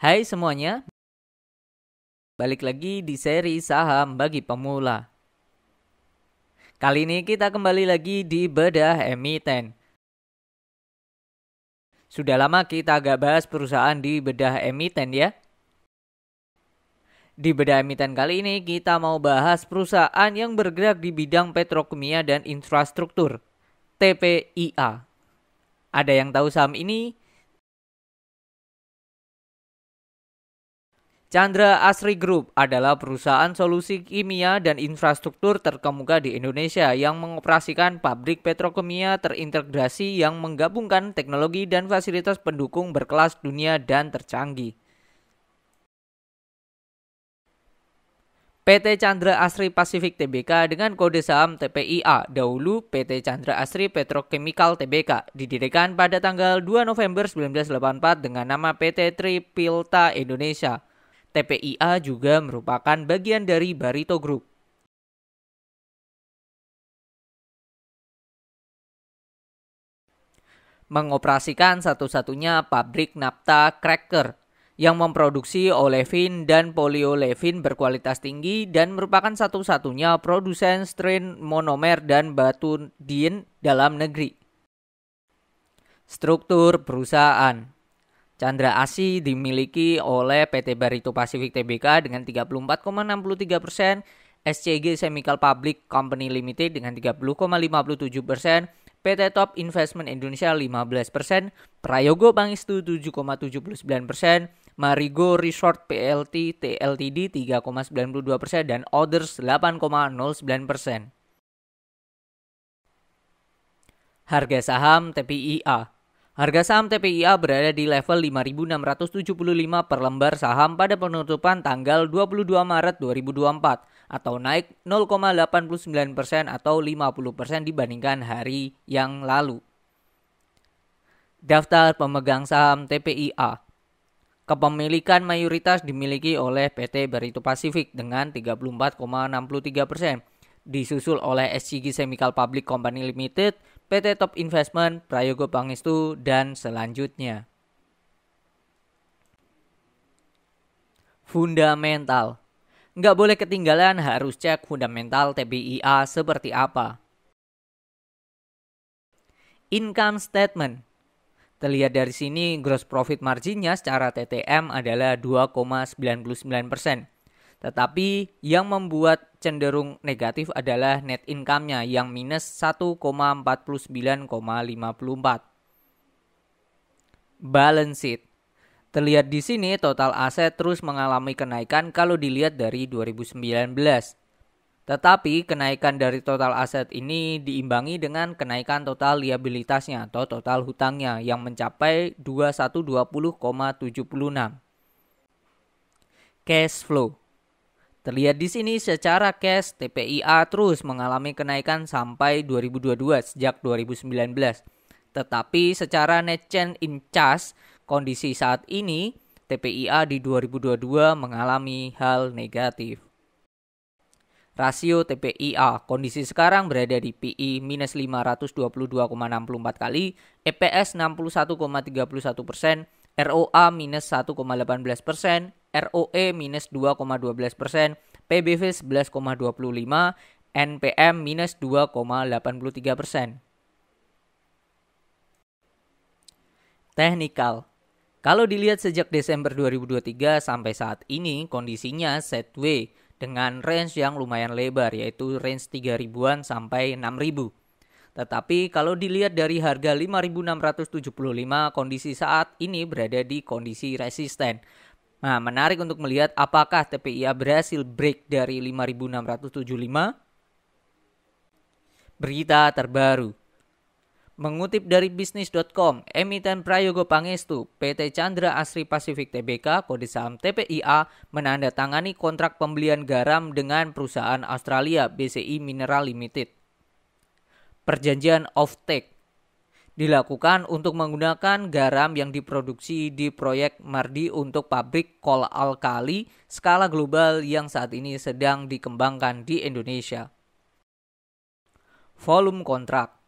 Hai semuanya, balik lagi di seri saham bagi pemula. Kali ini kita kembali lagi di bedah emiten. Sudah lama kita agak bahas perusahaan di bedah emiten ya. Di bedah emiten kali ini kita mau bahas perusahaan yang bergerak di bidang petrokimia dan infrastruktur, TPIA. Ada yang tahu saham ini? Chandra Asri Group adalah perusahaan solusi kimia dan infrastruktur terkemuka di Indonesia yang mengoperasikan pabrik petrokimia terintegrasi yang menggabungkan teknologi dan fasilitas pendukung berkelas dunia dan tercanggih. PT Chandra Asri Pasifik Tbk dengan kode saham TPIA dahulu PT Chandra Asri Petrochemical Tbk didirikan pada tanggal 2 November 1984 dengan nama PT Tripilta Indonesia TPIA juga merupakan bagian dari Barito Group. Mengoperasikan satu-satunya pabrik napta cracker yang memproduksi olefin dan poliolefin berkualitas tinggi dan merupakan satu-satunya produsen strain monomer dan batu dien dalam negeri. Struktur perusahaan Chandra Asi dimiliki oleh PT Barito Pacific Tbk dengan 34,63 persen, SCG Chemical Public Company Limited dengan 30,57 persen, PT Top Investment Indonesia 15 persen, Prayogo Pangistu 7,79 persen, Marigo Resort PLT TLTD 3,92 persen, dan Others 8,09 persen. Harga saham TPIA Harga saham TPIA berada di level 5.675 per lembar saham pada penutupan tanggal 22 Maret 2024 atau naik 0,89% persen atau 50% persen dibandingkan hari yang lalu. Daftar pemegang saham TPIA Kepemilikan mayoritas dimiliki oleh PT Barito Pacific dengan 34,63 persen, disusul oleh SCG Chemical Public Company Limited PT Top Investment, Prayogo Pangestu, dan selanjutnya. Fundamental Nggak boleh ketinggalan harus cek fundamental TBIA seperti apa. Income Statement Terlihat dari sini gross profit marginnya secara TTM adalah 2,99%. Tetapi yang membuat cenderung negatif adalah net income-nya yang minus 1,49,54. Balance sheet. Terlihat di sini total aset terus mengalami kenaikan kalau dilihat dari 2019. Tetapi kenaikan dari total aset ini diimbangi dengan kenaikan total liabilitasnya atau total hutangnya yang mencapai 2120,76. Cash flow. Terlihat di sini secara cash TPIA terus mengalami kenaikan sampai 2022 sejak 2019. Tetapi secara net change in cash kondisi saat ini TPIA di 2022 mengalami hal negatif. Rasio TPIA kondisi sekarang berada di PI minus 522,64 kali, EPS 61,31 persen, ROA minus 1,18 persen, ROE minus 2,12 persen, PBV 11,25, NPM minus 2,83 persen. Teknikal Kalau dilihat sejak Desember 2023 sampai saat ini kondisinya setway dengan range yang lumayan lebar yaitu range 3000-an sampai 6000. Tetapi kalau dilihat dari harga 5675 kondisi saat ini berada di kondisi resisten Nah, menarik untuk melihat apakah TPIA berhasil break dari 5675. Berita terbaru. Mengutip dari bisnis.com, emiten Prayogo Pangestu, PT Chandra Asri Pasifik Tbk, kode saham TPIA, menandatangani kontrak pembelian garam dengan perusahaan Australia BCI Mineral Limited. Perjanjian off-take dilakukan untuk menggunakan garam yang diproduksi di proyek Mardi untuk pabrik kol alkali skala global yang saat ini sedang dikembangkan di Indonesia. Volume kontrak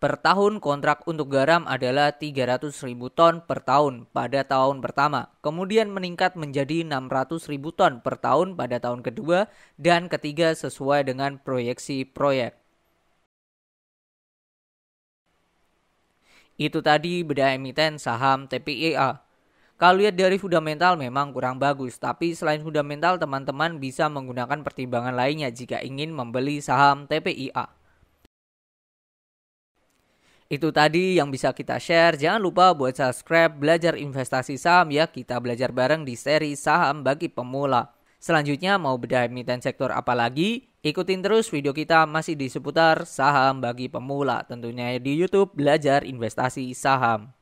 Per tahun kontrak untuk garam adalah 300 ribu ton per tahun pada tahun pertama, kemudian meningkat menjadi 600 ribu ton per tahun pada tahun kedua dan ketiga sesuai dengan proyeksi proyek. Itu tadi beda emiten saham TPIA. Kalau lihat dari fundamental memang kurang bagus, tapi selain fundamental teman-teman bisa menggunakan pertimbangan lainnya jika ingin membeli saham TPIA. Itu tadi yang bisa kita share. Jangan lupa buat subscribe, belajar investasi saham ya. Kita belajar bareng di seri saham bagi pemula. Selanjutnya mau bedah emiten sektor apa lagi? Ikutin terus video kita masih di seputar saham bagi pemula. Tentunya di YouTube belajar investasi saham.